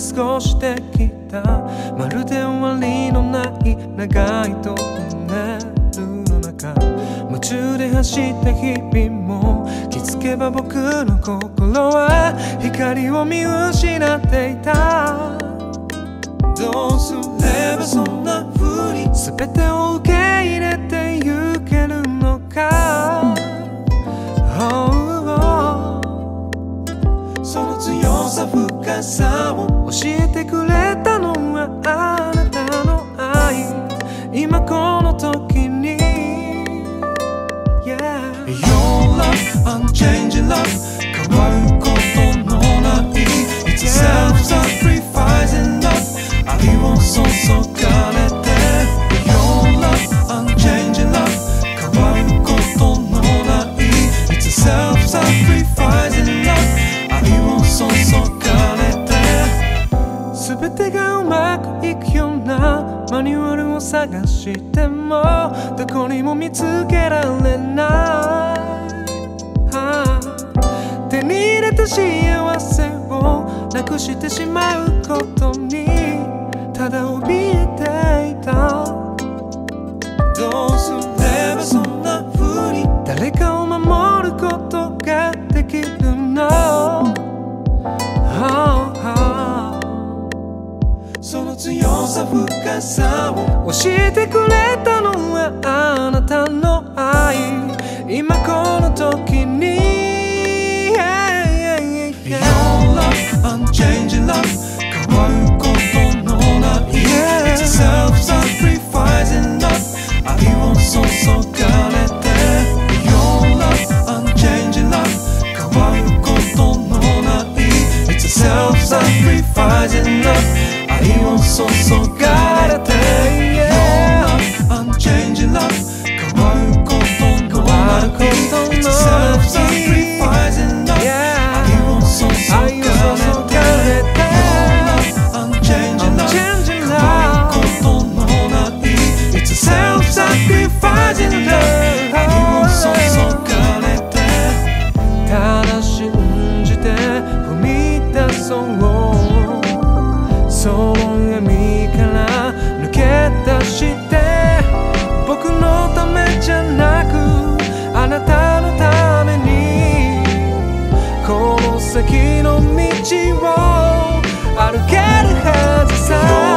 してきた。まるで終わりのない長いトンネルの中。夢中で走った日々も気づけば僕の心は光を見失っていた。どうすればそんな風に全てを受け入れてゆけるのか、unchanging love 変わることのない It's a self-sacrificing love 愛を注がれて Your love, unchanging love 変わることのない It's a self-sacrificing love 愛を注がれて全てがうまくいくようなマニュアルを探してもどこにも見つけられない、た幸せをなくしてしまうことにただ怯えていた。どうすればそんな風に誰かを守ることができるの、Oh, oh その強さ深さを教えてくれたのはあなたの愛。今この時にそうその闇から抜け出して僕のためじゃなくあなたのためにこの先の道を歩けるはずさ